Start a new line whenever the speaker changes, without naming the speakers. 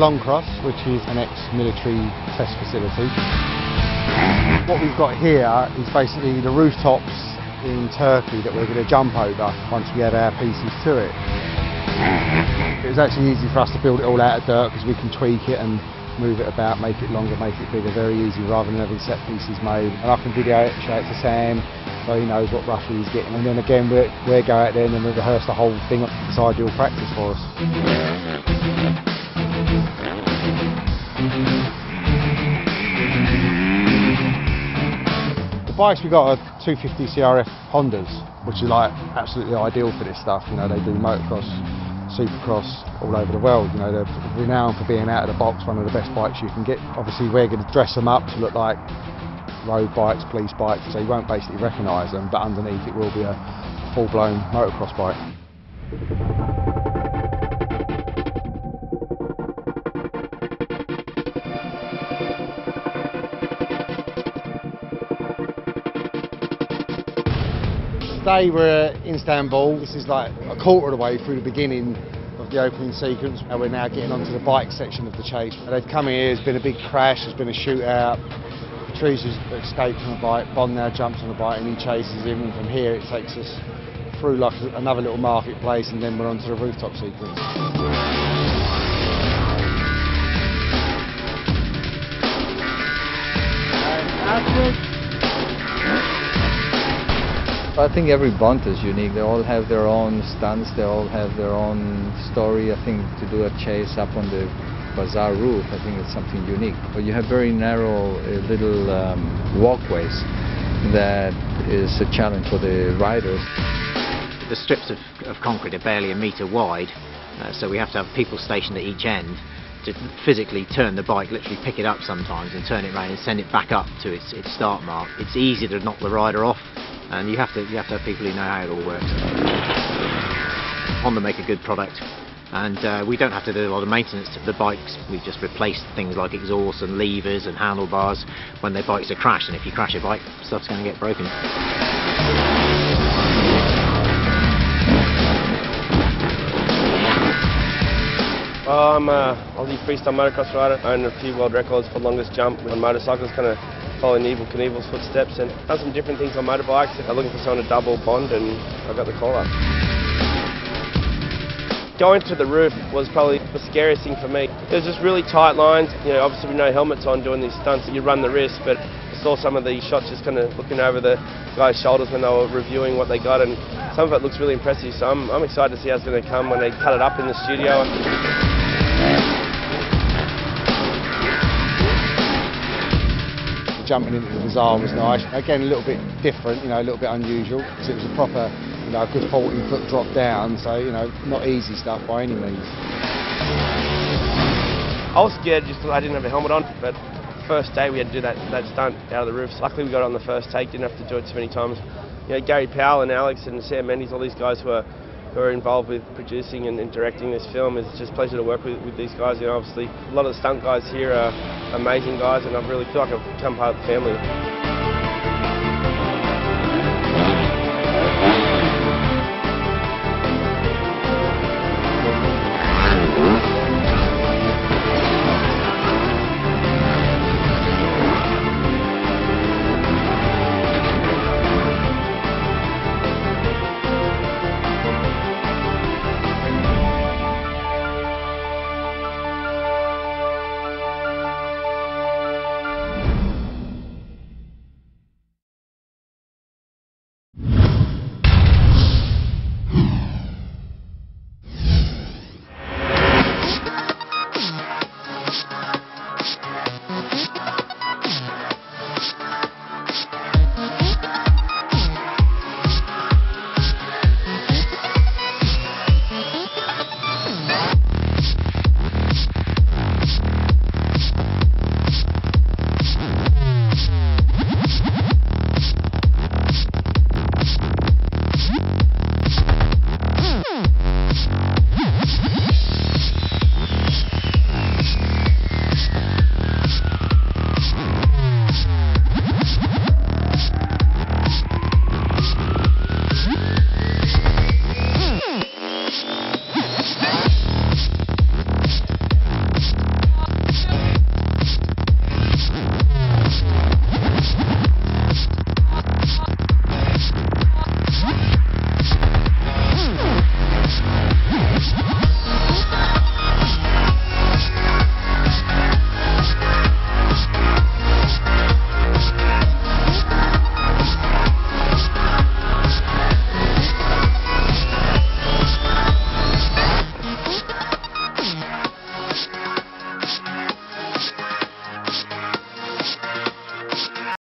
Longcross, which is an ex-military test facility. What we've got here is basically the rooftops in Turkey that we're going to jump over once we add our pieces to it. It was actually easy for us to build it all out of dirt because we can tweak it and move it about, make it longer, make it bigger, very easy rather than having set pieces made. And I can video it, show it to Sam, so he knows what roughly he's getting. And then again, we're, we're go out there and then we rehearse the whole thing. It's ideal practice for us. The bikes we got are 250 CRF Hondas, which are like absolutely ideal for this stuff. You know, they do motocross, supercross all over the world. You know, they're renowned for being out of the box, one of the best bikes you can get. Obviously, we're going to dress them up to look like road bikes, police bikes, so you won't basically recognise them, but underneath it will be a full-blown motocross bike. Today we're in Istanbul. This is like a quarter of the way through the beginning of the opening sequence and we're now getting onto the bike section of the chase. They've come here, there's been a big crash, there's been a shootout. Patrice has escaped from the bike, Bond now jumps on the bike and he chases him and from here it takes us through like another little marketplace and then we're onto the rooftop sequence.
I think every Bond is unique. They all have their own stunts. They all have their own story. I think to do a chase up on the bazaar roof, I think it's something unique. But you have very narrow uh, little um, walkways that is a challenge for the riders.
The strips of, of concrete are barely a metre wide, uh, so we have to have people stationed at each end to physically turn the bike, literally pick it up sometimes and turn it around and send it back up to its, its start mark. It's easy to knock the rider off and you have to you have to have people who know how it all works. Honda make a good product and uh, we don't have to do a lot of maintenance to the bikes. We just replace things like exhausts and levers and handlebars when their bikes are crashed and if you crash a bike, stuff's going to get broken.
Uh, I'm a Aussie freestyle motocross rider. I a few world records for longest jump on motorcycles, kind of following Evel Knievel's footsteps and done some different things on motorbikes. I'm looking for someone to double Bond and I got the call up. Going to the roof was probably the scariest thing for me. It was just really tight lines. You know, obviously with no helmets on doing these stunts, you run the risk, but I saw some of the shots just kind of looking over the guys' shoulders when they were reviewing what they got and some of it looks really impressive, so I'm, I'm excited to see how it's going to come when they cut it up in the studio.
Jumping into the bazaar was nice. Again, a little bit different, you know, a little bit unusual because it was a proper, you know, a good 14 foot drop down. So, you know, not easy stuff by any means.
I was scared just because I didn't have a helmet on, but first day we had to do that, that stunt out of the roof. Luckily we got on the first take, didn't have to do it too many times. You know, Gary Powell and Alex and Sam Mendes, all these guys who are who are involved with producing and, and, directing this film. It's just a pleasure to work with, with these guys. You know, obviously, a lot of the stunt guys here are amazing guys, and I really feel like I've become part of the family.